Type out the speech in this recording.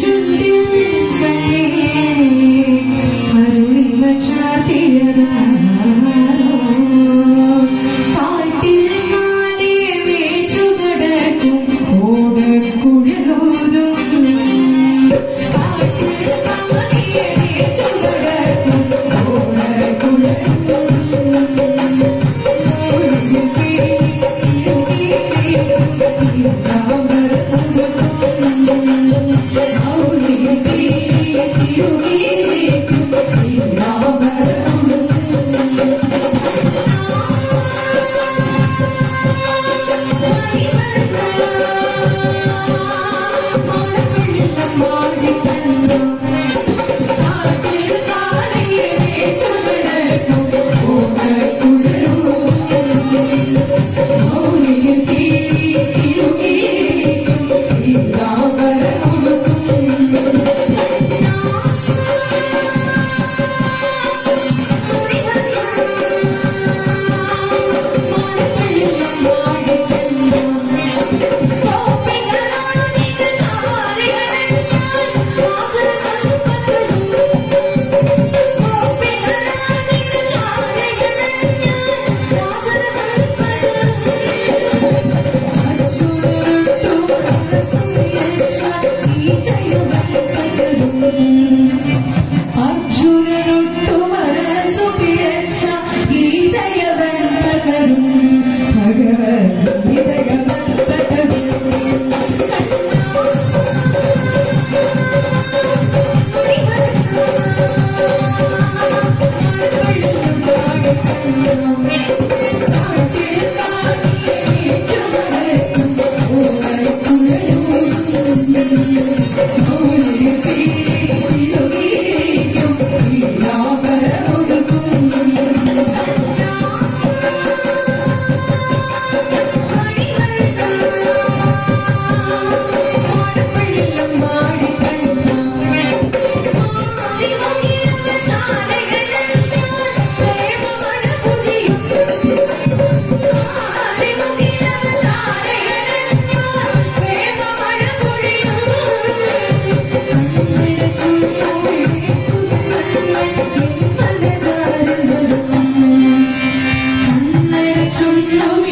to do. Love.